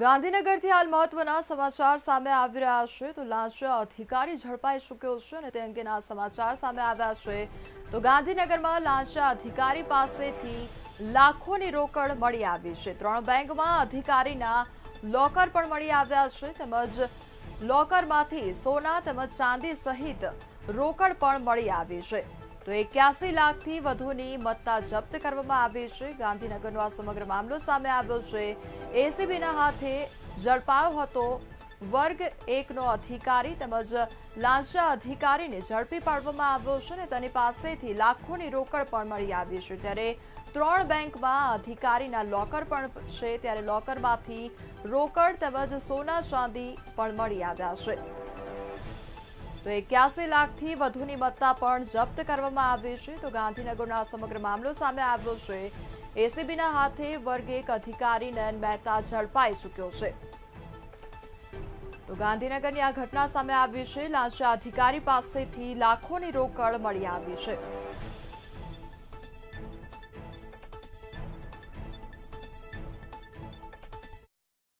ગાંધીનગરથી હાલ મહત્વના સમાચાર સામે આવી રહ્યા છે. તો લાંચ અધિકારી ઝડપાઈ ચૂક્યો છે અને તે અંગેના સમાચાર સામે આવ્યા છે. તો ગાંધીનગરમાં લાંચ અધિકારી પાસેથી લાખોની રોકડ મળી આવી છે. ત્રણ બેંકમાં અધિકારીના લોકર પણ મળી આવ્યા છે. તેમજ લોકરમાંથી સોના તેમજ ચાંદી સહિત રોકડ પણ મળી આવી છે. તો એક્યાસી લાખથી વધુની મત્તા જપ્ત કરવામાં આવી છે. ગાંધીનગરનો આ સમગ્ર મામલો સામે આવ્યો છે. એસીબીના હાથે ઝડપાયો હતો વર્ગ એકનો અધિકારી તેમજ લાંચા અધિકારીને ઝડપી પાડવામાં આવ્યો છે અને તેની પાસેથી લાખોની રોકડ પણ મળી આવી છે. ત્યારે ત્રણ બેંકમાં અધિકારીના લોકર પણ છે. ત્યારે લોકરમાંથી રોકડ તેમજ સોના ચાંદી પણ મળી આવ્યા છે. તો એક્યાસી લાખથી વધુની બત્તા પણ જપ્ત કરવામાં આવી છે તો ગાંધીનગરનો સમગ્ર મામલો સામે આવ્યો છે. એસીબીના હાથે વર્ગ એક અધિકારી નયન મહેતા ઝડપાઈ ચૂક્યો છે. તો ગાંધીનગરની આ ઘટના સામે આવી છે. લાંચા અધિકારી પાસેથી લાખોની રોકડ મળી આવી છે.